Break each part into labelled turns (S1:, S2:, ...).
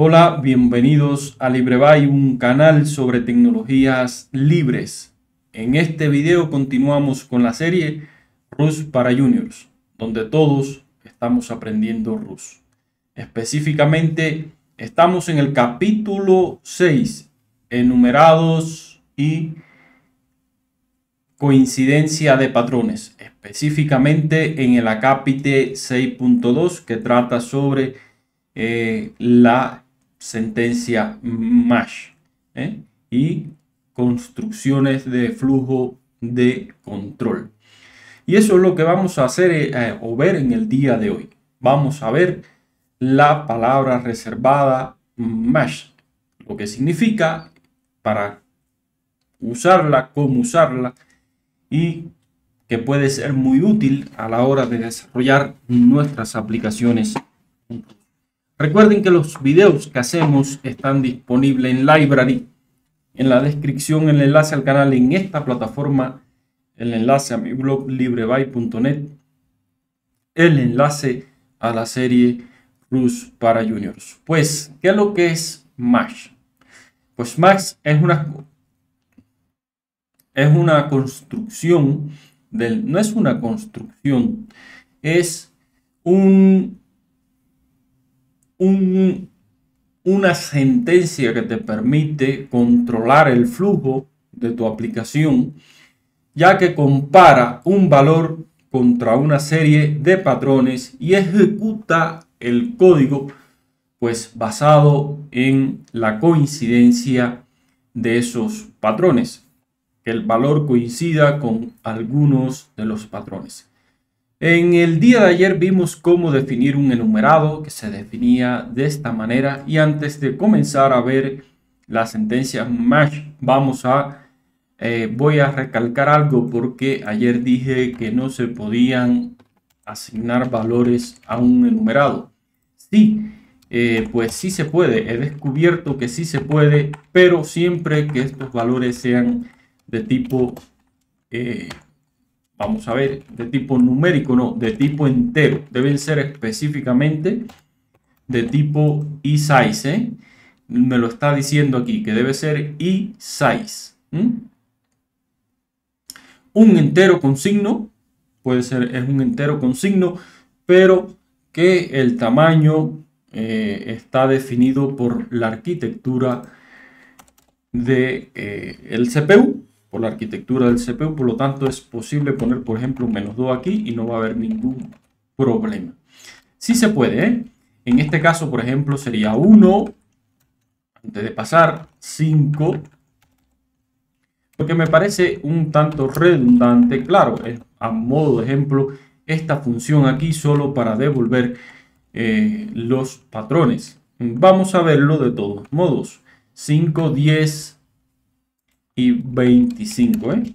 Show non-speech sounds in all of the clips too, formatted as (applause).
S1: Hola, bienvenidos a LibreBay, un canal sobre tecnologías libres. En este video continuamos con la serie Rus para Juniors, donde todos estamos aprendiendo Rus. Específicamente, estamos en el capítulo 6, enumerados y coincidencia de patrones, específicamente en el acápite 6.2 que trata sobre eh, la sentencia MASH ¿eh? y construcciones de flujo de control. Y eso es lo que vamos a hacer eh, o ver en el día de hoy. Vamos a ver la palabra reservada MASH, lo que significa para usarla, cómo usarla y que puede ser muy útil a la hora de desarrollar nuestras aplicaciones Recuerden que los videos que hacemos están disponibles en Library. En la descripción el enlace al canal en esta plataforma, el enlace a mi blog libreby.net, el enlace a la serie Cruz para Juniors. Pues, ¿qué es lo que es MASH? Pues MASH es una, es una construcción, del, no es una construcción, es un una sentencia que te permite controlar el flujo de tu aplicación, ya que compara un valor contra una serie de patrones y ejecuta el código pues basado en la coincidencia de esos patrones, que el valor coincida con algunos de los patrones. En el día de ayer vimos cómo definir un enumerado que se definía de esta manera y antes de comenzar a ver la sentencia MASH vamos a eh, voy a recalcar algo porque ayer dije que no se podían asignar valores a un enumerado. Sí, eh, pues sí se puede. He descubierto que sí se puede, pero siempre que estos valores sean de tipo eh, vamos a ver, de tipo numérico, no, de tipo entero. Deben ser específicamente de tipo e-size. ¿eh? Me lo está diciendo aquí, que debe ser e-size. Un entero con signo, puede ser, es un entero con signo, pero que el tamaño eh, está definido por la arquitectura del de, eh, CPU por la arquitectura del CPU, por lo tanto es posible poner, por ejemplo, menos 2 aquí y no va a haber ningún problema. Sí se puede, ¿eh? En este caso, por ejemplo, sería 1, antes de pasar, 5, porque me parece un tanto redundante, claro, a modo de ejemplo, esta función aquí solo para devolver eh, los patrones. Vamos a verlo de todos modos. 5, 10, y 25. ¿eh?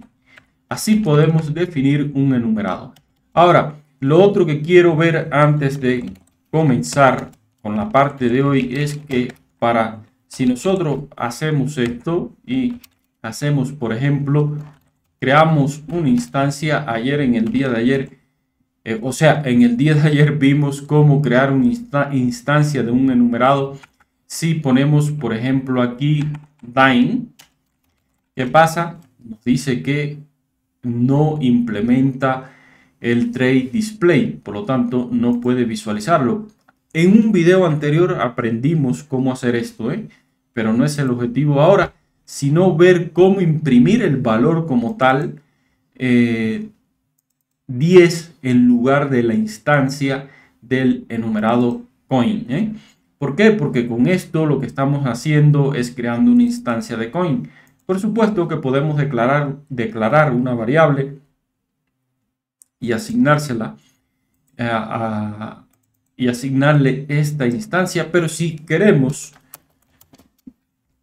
S1: Así podemos definir un enumerado. Ahora, lo otro que quiero ver antes de comenzar con la parte de hoy es que para si nosotros hacemos esto y hacemos, por ejemplo, creamos una instancia ayer en el día de ayer, eh, o sea, en el día de ayer vimos cómo crear una instancia de un enumerado. Si ponemos, por ejemplo, aquí Dine, ¿Qué pasa? Nos dice que no implementa el trade display, por lo tanto no puede visualizarlo. En un video anterior aprendimos cómo hacer esto, ¿eh? pero no es el objetivo ahora, sino ver cómo imprimir el valor como tal 10 eh, en lugar de la instancia del enumerado coin. ¿eh? ¿Por qué? Porque con esto lo que estamos haciendo es creando una instancia de coin. Por supuesto que podemos declarar, una variable y asignársela eh, y asignarle esta instancia, pero si queremos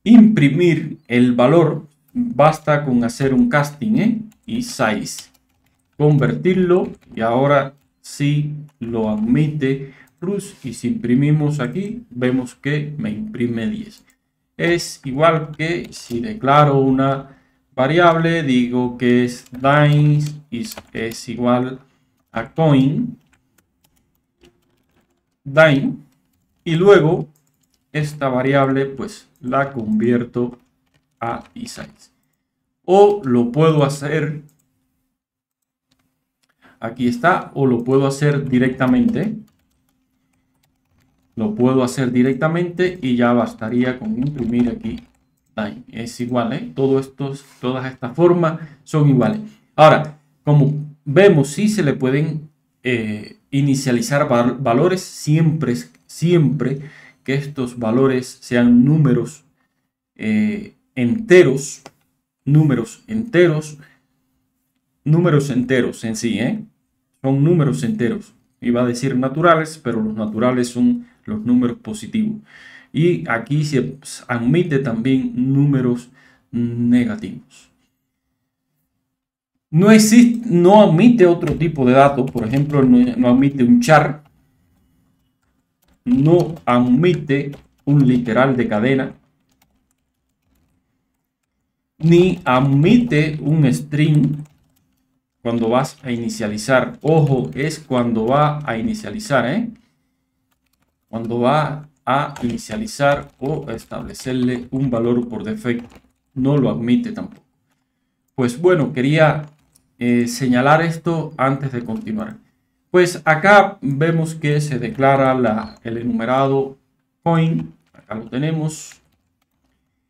S1: imprimir el valor, basta con hacer un casting ¿eh? y size, convertirlo y ahora si lo admite Rus y si imprimimos aquí, vemos que me imprime 10 es igual que si declaro una variable, digo que es dines es igual a coin dime y luego esta variable pues la convierto a isize. O lo puedo hacer, aquí está, o lo puedo hacer directamente. Lo puedo hacer directamente y ya bastaría con imprimir aquí. Es igual, ¿eh? Todo estos, todas estas formas son iguales. Ahora, como vemos, si se le pueden eh, inicializar valores siempre, siempre que estos valores sean números eh, enteros, números enteros, números enteros en sí, ¿eh? Son números enteros. Iba a decir naturales, pero los naturales son los números positivos. Y aquí se admite también números negativos. No existe, no admite otro tipo de datos, por ejemplo, no, admite un char, no admite un literal de cadena, ni admite un string cuando vas a inicializar. Ojo, es cuando va a inicializar, ¿eh? Cuando va a inicializar o establecerle un valor por defecto. No lo admite tampoco. Pues bueno, quería eh, señalar esto antes de continuar. Pues acá vemos que se declara la, el enumerado coin. Acá lo tenemos.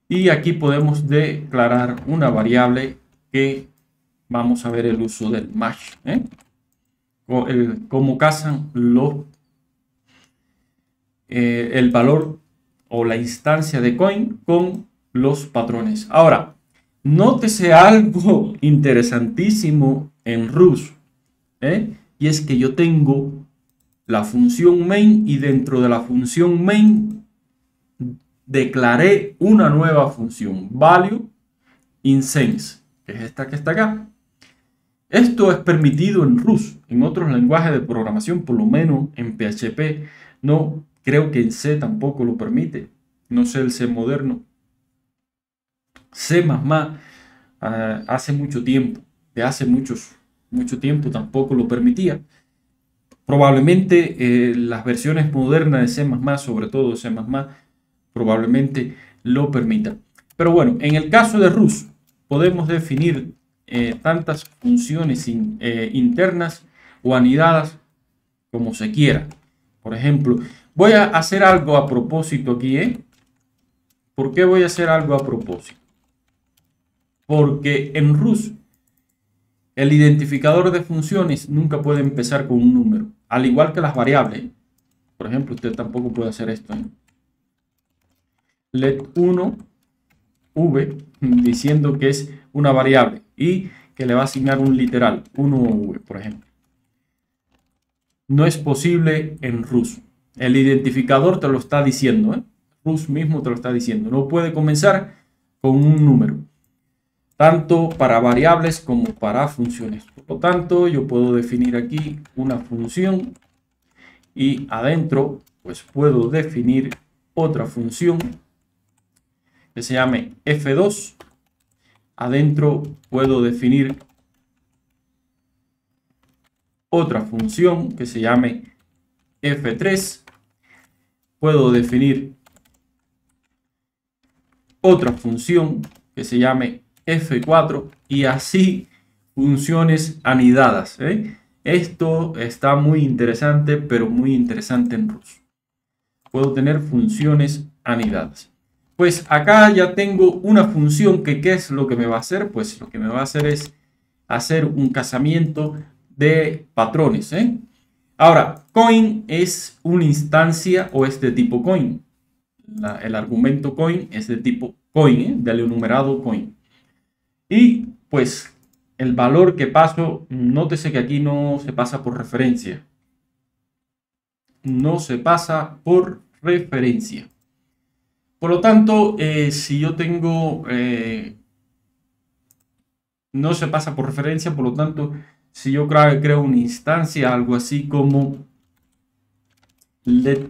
S1: Y aquí podemos declarar una variable que vamos a ver el uso del match. ¿eh? O el, cómo casan los, eh, el valor o la instancia de coin con los patrones. Ahora, Nótese algo (laughs) interesantísimo en Rus. ¿eh? Y es que yo tengo la función main y dentro de la función main declaré una nueva función, value insense, que es esta que está acá. Esto es permitido en Rus, en otros lenguajes de programación, por lo menos en PHP. No creo que en C tampoco lo permite. No sé el C moderno. C++ ah, hace mucho tiempo, de hace muchos, mucho tiempo tampoco lo permitía. Probablemente eh, las versiones modernas de C++, sobre todo C++, probablemente lo permitan. Pero bueno, en el caso de Rus, podemos definir eh, tantas funciones eh, internas o anidadas como se quiera. Por ejemplo, voy a hacer algo a propósito aquí. ¿eh? ¿Por qué voy a hacer algo a propósito? porque en RUS el identificador de funciones nunca puede empezar con un número, al igual que las variables. Por ejemplo, usted tampoco puede hacer esto. ¿eh? Let 1 v (laughs) diciendo que es una variable y que le va a asignar un literal, 1v, por ejemplo. No es posible en RUS. El identificador te lo está diciendo. ¿eh? Mismo te lo está diciendo. No puede comenzar con un número tanto para variables como para funciones. Por lo tanto, yo puedo definir aquí una función y adentro pues puedo definir otra función que se llame f2. Adentro puedo definir otra función que se llame f3. Puedo definir otra función que se llame F4 y así funciones anidadas. ¿eh? Esto está muy interesante, pero muy interesante en ruso. Puedo tener funciones anidadas. Pues acá ya tengo una función que ¿qué es lo que me va a hacer? Pues lo que me va a hacer es hacer un casamiento de patrones. ¿eh? Ahora, coin es una instancia o es de tipo coin. el argumento coin es de tipo coin, ¿eh? del enumerado coin. Y pues el valor que paso, nótese que aquí no se pasa por referencia. No se pasa por referencia. Por lo tanto, eh, si yo tengo... Eh, no se pasa por referencia, por lo tanto, si yo creo, creo una instancia, algo así como let,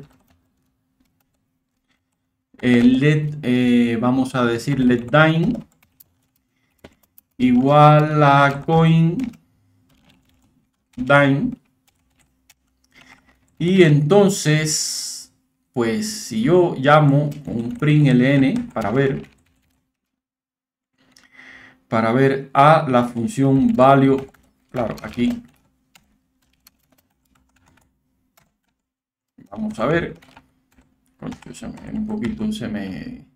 S1: eh, let vamos a decir let dine igual a coin dime y entonces pues si yo llamo un print ln para ver para ver a la función value, claro, aquí vamos a ver, un poquito se me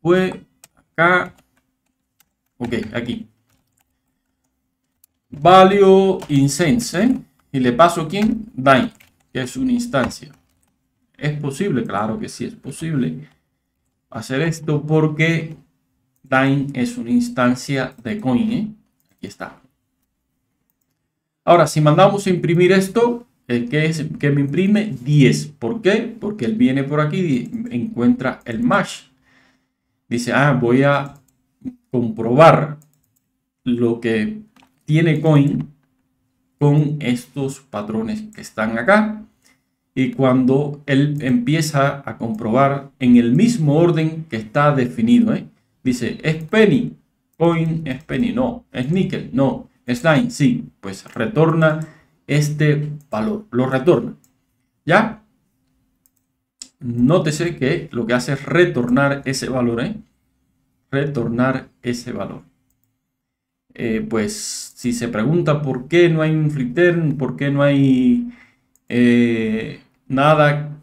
S1: fue acá, ok, aquí, value incense, y le paso quién, dine, que es una instancia. ¿Es posible? Claro que sí es posible hacer esto porque Dyn es una instancia de coin. ¿eh? Aquí está. Ahora, si mandamos a imprimir esto, que, es, que me imprime 10. ¿Por qué? Porque él viene por aquí y encuentra el mash. Dice, ah, voy a comprobar lo que tiene coin con estos patrones que están acá y cuando él empieza a comprobar en el mismo orden que está definido. ¿eh? Dice, es penny, coin es penny, no, es níquel, no, es dime, sí, pues retorna este valor, lo retorna. ¿Ya? Nótese que lo que hace es retornar ese valor, ¿eh? Retornar ese valor. Eh, pues si se pregunta por qué no hay un return, por qué no hay eh, nada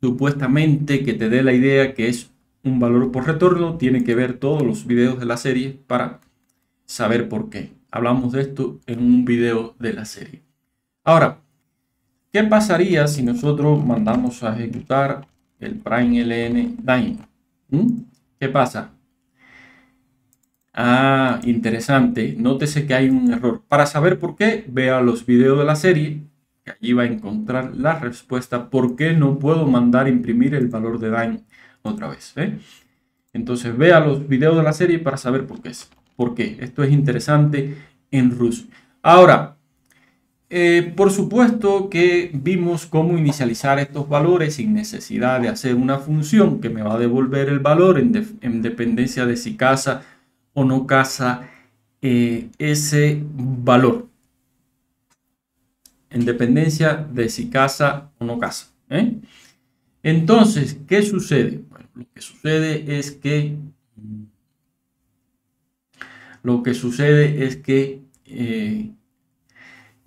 S1: supuestamente que te dé la idea que es un valor por retorno, tiene que ver todos los videos de la serie para saber por qué. Hablamos de esto en un video de la serie. Ahora, ¿qué pasaría si nosotros mandamos a ejecutar el prime ln dime? ¿Mm? ¿Qué pasa? Ah, interesante. Nótese que hay un error. Para saber por qué, vea los videos de la serie allí va a encontrar la respuesta por qué no puedo mandar imprimir el valor de Dime otra vez. ¿eh? Entonces vea los videos de la serie para saber por qué es. ¿Por qué? Esto es interesante en ruso. Ahora, eh, por supuesto que vimos cómo inicializar estos valores sin necesidad de hacer una función que me va a devolver el valor en, dependencia de si casa o no casa eh, ese valor en dependencia de si casa o no casa. ¿eh? Entonces, ¿qué sucede? Lo que sucede es que lo que sucede es que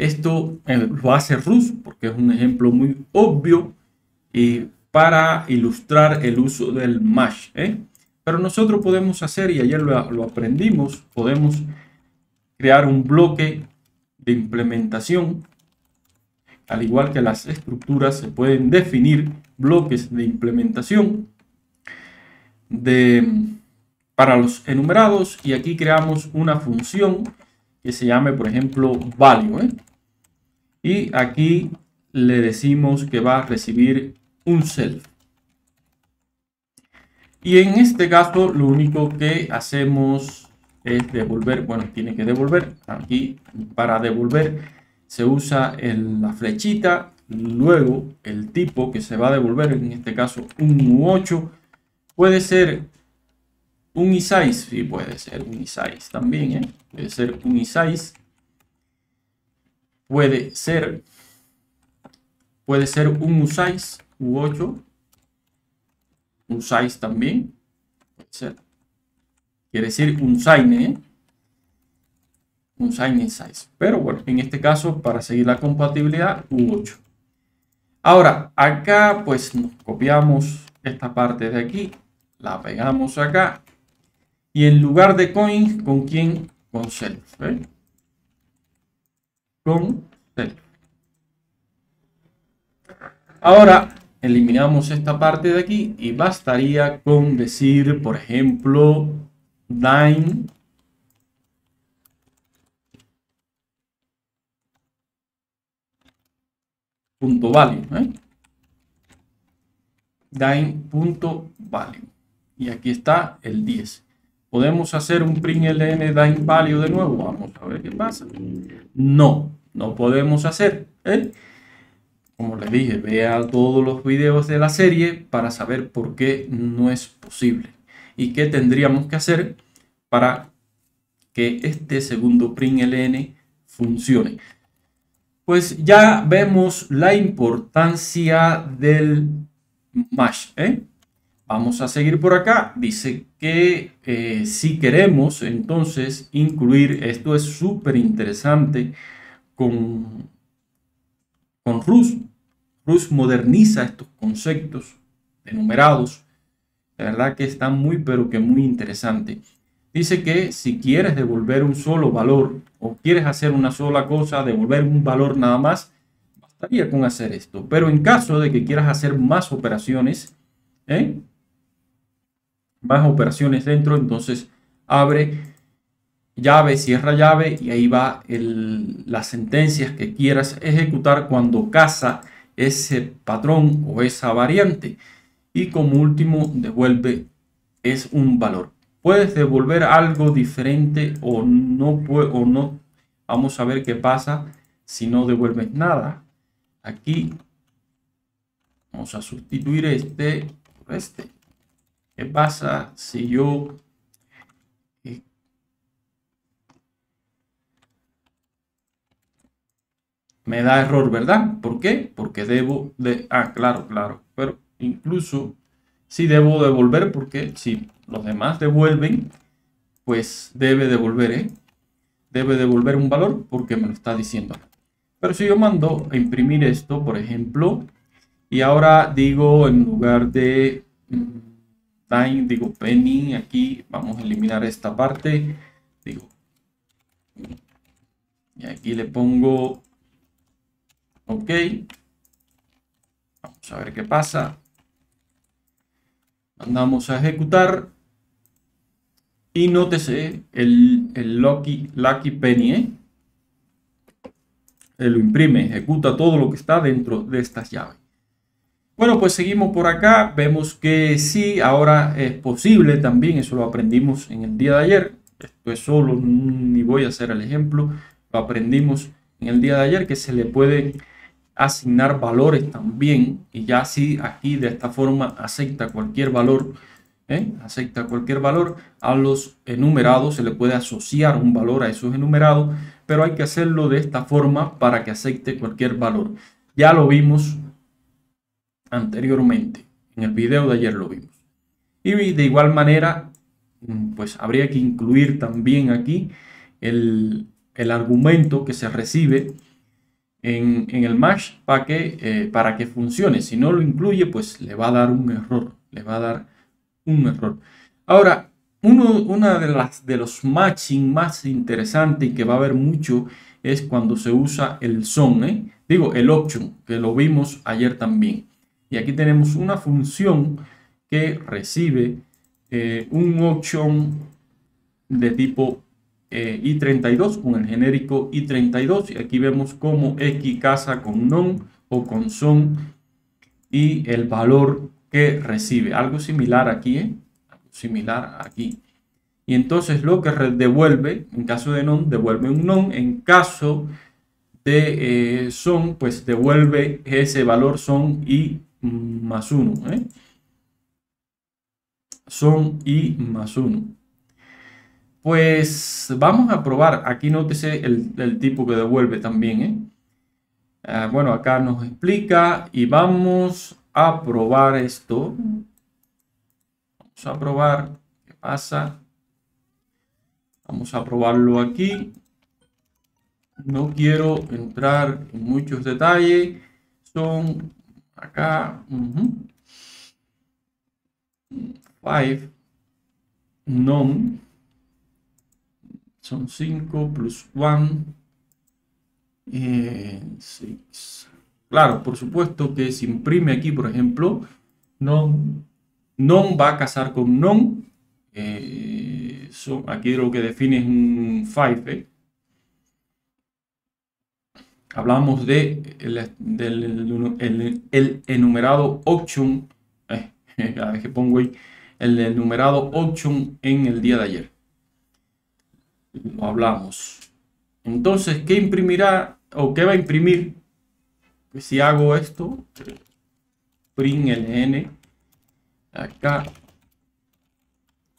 S1: esto eh, lo hace Rus porque es un ejemplo muy obvio y para ilustrar el uso del mash. Pero nosotros podemos hacer, y ayer lo, lo aprendimos, podemos crear un bloque de implementación al igual que las estructuras, se pueden definir bloques de implementación de, para los enumerados y aquí creamos una función que se llame, por ejemplo, value. ¿eh? Y aquí le decimos que va a recibir un self. Y en este caso lo único que hacemos es devolver, bueno, tiene que devolver aquí para devolver se usa la flechita, luego el tipo que se va a devolver, en este caso un U8, puede ser un i6, sí puede ser un i6 también, ¿eh? puede ser un i6, puede ser, puede ser un U6, U8, un 6 también, puede ser, quiere decir un sign, ¿eh? un sign size. Pero bueno, en este caso, para seguir la compatibilidad, U8. Ahora, acá pues copiamos esta parte de aquí, la pegamos acá. Y en lugar de coin, ¿con quién? Con self. Self. Ahora, eliminamos esta parte de aquí y bastaría con decir, por ejemplo, dime punto value. ¿eh? punto value. Y aquí está el 10. ¿Podemos hacer un print ln dime value de nuevo? Vamos a ver qué pasa. No, no podemos hacer. ¿eh? Como les dije, vea todos los videos de la serie para saber por qué no es posible. Y qué tendríamos que hacer para que este segundo print ln funcione pues ya vemos la importancia del Mash. ¿eh? Vamos a seguir por acá. Dice que eh, si queremos entonces incluir, esto es súper interesante con, con Rus. Rus moderniza estos conceptos enumerados. La verdad que está muy, pero que muy interesante. Dice que si quieres devolver un solo valor o quieres hacer una sola cosa, devolver un valor nada más, bastaría con hacer esto. Pero en caso de que quieras hacer más operaciones, ¿eh? Más operaciones dentro, entonces abre llave, cierra llave y ahí va las sentencias que quieras ejecutar cuando casa ese patrón o esa variante. Y como último, devuelve es un valor. Puedes devolver algo diferente o no, o no. Vamos a ver qué pasa si no devuelves nada. Aquí vamos a sustituir este por este. ¿Qué pasa si yo eh, me da error, ¿verdad? ¿Por qué? Porque debo de... Ah, claro, claro. Pero incluso si debo devolver, porque si los demás devuelven, pues debe devolver, ¿eh? Debe devolver un valor porque me lo está diciendo. Pero si yo mando a imprimir esto, por ejemplo, y ahora digo en lugar de mm, digo penny, aquí vamos a eliminar esta parte, digo, y aquí le pongo ok, vamos a ver qué pasa, Mandamos a ejecutar. Y nótese el, el Lucky, Lucky Penny. ¿eh? lo imprime, ejecuta todo lo que está dentro de estas llaves. Bueno, pues seguimos por acá. Vemos que sí, ahora es posible también. Eso lo aprendimos en el día de ayer. Esto es solo, ni voy a hacer el ejemplo. Lo aprendimos en el día de ayer que se le puede asignar valores también y ya así aquí de esta forma acepta cualquier valor ¿eh? acepta cualquier valor a los enumerados se le puede asociar un valor a esos enumerados pero hay que hacerlo de esta forma para que acepte cualquier valor ya lo vimos anteriormente en el video de ayer lo vimos y de igual manera mm, pues habría que incluir también aquí el, el argumento que se recibe en, el Mash para que, eh, para que funcione. Si no lo incluye, pues le va a dar un error. Le va a dar un error. Ahora, uno una de, las, de los matching más interesantes y que va a haber mucho es cuando se usa el son, ¿eh? digo el option, que lo vimos ayer también. Y aquí tenemos una función que recibe eh, un option de tipo eh, i32 con el genérico i32 y aquí vemos cómo x casa con non o con son y el valor que recibe. Algo similar aquí ¿eh? similar aquí. Y entonces lo que devuelve en caso de non devuelve un non. En caso de eh, son pues devuelve ese valor son y más uno son y más uno pues vamos a probar. Aquí nótese el, el tipo que devuelve también. ¿eh? Ah, bueno, acá nos explica y vamos a probar esto. Vamos a probar qué pasa. Vamos a probarlo aquí. No quiero entrar en muchos detalles. Son acá. Five. Non son 5 plus 1. 6. Eh, claro, por supuesto que si imprime aquí, por ejemplo, non, non va a casar con non. Eh, aquí lo que define es un 5. Eh. Hablamos de el, del el, enumerado option. (laughs) cada vez que pongo ahí el enumerado option en el día de ayer lo hablamos. Entonces, ¿qué imprimirá o qué va a imprimir? Pues si hago esto, print ln, acá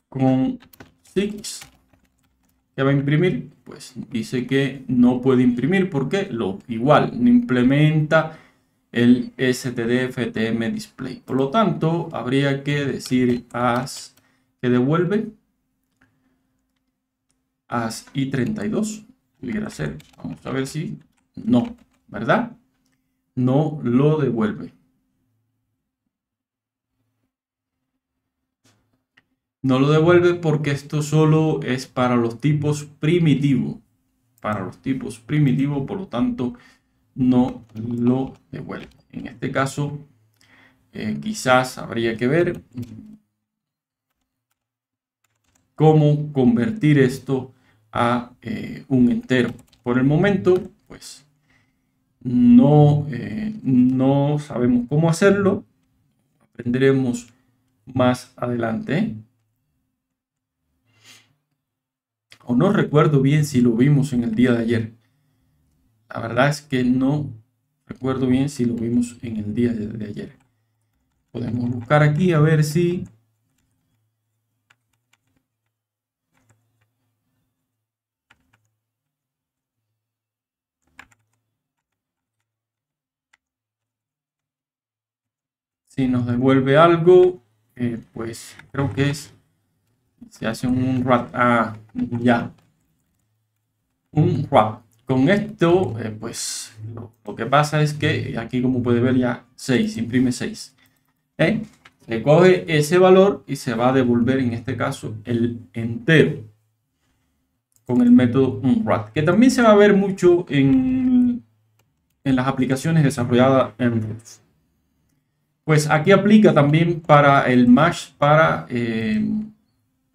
S1: con 6, ¿qué va a imprimir? Pues dice que no puede imprimir porque lo igual no implementa el stdftm display. Por lo tanto, habría que decir as que devuelve as i32 pudiera ser. Vamos a ver si no, ¿verdad? No lo devuelve. No lo devuelve porque esto solo es para los tipos primitivos. Para los tipos primitivos, por lo tanto, no lo devuelve. En este caso, eh, quizás habría que ver cómo convertir esto a eh, un entero. Por el momento, pues no, eh, no sabemos cómo hacerlo. Aprenderemos más adelante. O no recuerdo bien si lo vimos en el día de ayer. La verdad es que no recuerdo bien si lo vimos en el día de ayer. Podemos buscar aquí a ver si... Si nos devuelve algo, eh, pues creo que es se hace un wrap. Ah, ya. Un wrap. Con esto, eh, pues lo, que pasa es que aquí, como puede ver, ya 6, imprime 6. ¿Eh? Se coge ese valor y se va a devolver, en este caso, el entero con el método unwrap, que también se va a ver mucho en, en las aplicaciones desarrolladas en Roots. Pues aquí aplica también para el mash para eh,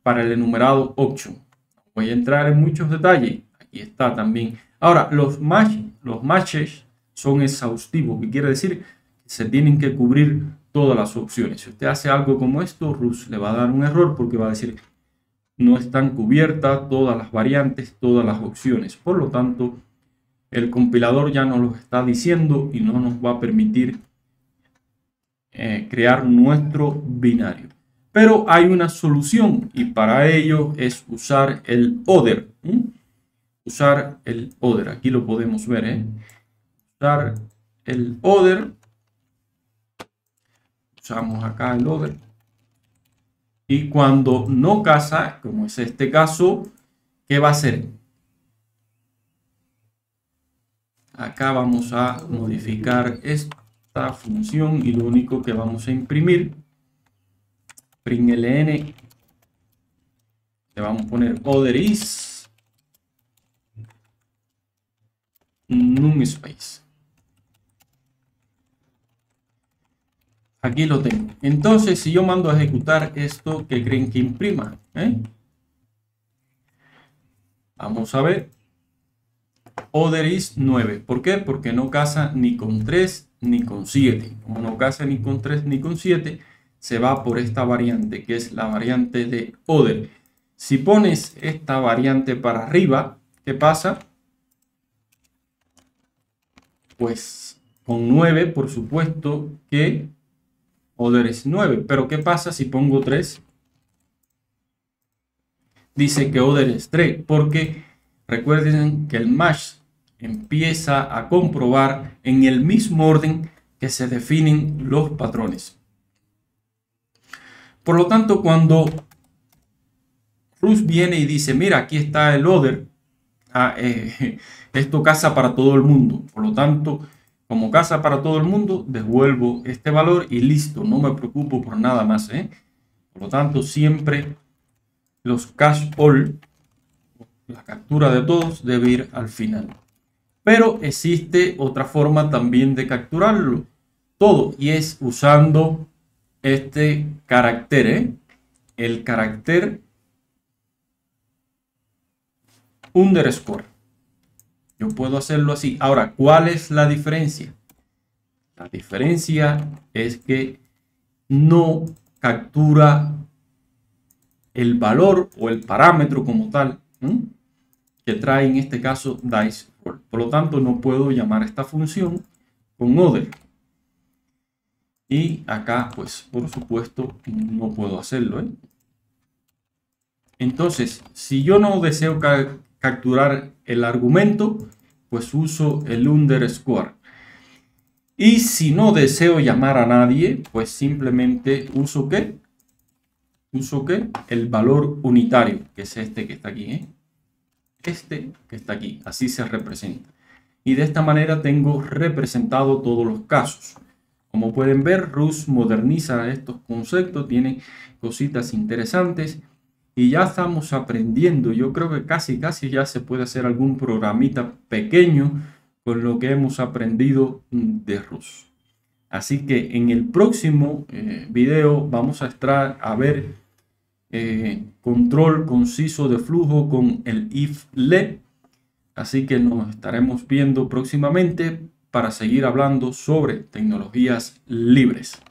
S1: para el enumerado 8. Voy a entrar en muchos detalles. Aquí está también. Ahora, los, match, matches son exhaustivos, que quiere decir que se tienen que cubrir todas las opciones. Si usted hace algo como esto, Rus le va a dar un error porque va a decir no están cubiertas todas las variantes, todas las opciones. Por lo tanto, el compilador ya nos lo está diciendo y no nos va a permitir eh, crear nuestro binario. Pero hay una solución y para ello es usar el other. Usar el other. Aquí lo podemos ver. ¿eh? Usar el other. Usamos acá el other. Y cuando no casa, como es este caso, ¿qué va a hacer? Acá vamos a modificar esta función y lo único que vamos a imprimir ln le vamos a poner other is. Space. Aquí lo tengo. Entonces si yo mando a ejecutar esto que creen que imprima ¿Eh? vamos a ver. Other is 9 ¿por qué? porque no casa ni con 3 ni con 7 como no casa ni con 3 ni con 7 se va por esta variante, que es la variante de Oder. Si pones esta variante para arriba, ¿qué pasa? Pues con 9, por supuesto que Oder es 9. Pero ¿qué pasa si pongo 3? Dice que Oder es 3, porque recuerden que el mash empieza a comprobar en el mismo orden que se definen los patrones. Por lo tanto, cuando Rus viene y dice, mira, aquí está el other, ah, eh, (laughs) esto casa para todo el mundo. Por lo tanto, como casa para todo el mundo, devuelvo este valor y listo, no me preocupo por nada más. ¿eh? Por lo tanto, siempre los cache all, la captura de todos, debe ir al final. Pero existe otra forma también de capturarlo todo y es usando este carácter, ¿eh? el carácter underscore. Yo puedo hacerlo así. Ahora, ¿cuál es la diferencia? La diferencia es que no captura el valor o el parámetro como tal que trae en este caso dice Por lo tanto, no puedo llamar esta función con other. Y acá, pues, por supuesto, no puedo hacerlo. ¿eh? Entonces, si yo no deseo capturar el argumento, pues uso el underscore. Y si no deseo llamar a nadie, pues simplemente uso qué? Uso qué? El valor unitario, que es este que está aquí. ¿eh? Este que está aquí. Así se representa. Y de esta manera tengo representado todos los casos. Como pueden ver, Rus moderniza estos conceptos, tiene cositas interesantes y ya estamos aprendiendo. Yo creo que casi, casi ya se puede hacer algún programita pequeño con lo que hemos aprendido de ruso. Así que en el próximo eh, video vamos a, estar a ver eh, control conciso de flujo con el if le. Así que nos estaremos viendo próximamente para seguir hablando sobre tecnologías libres.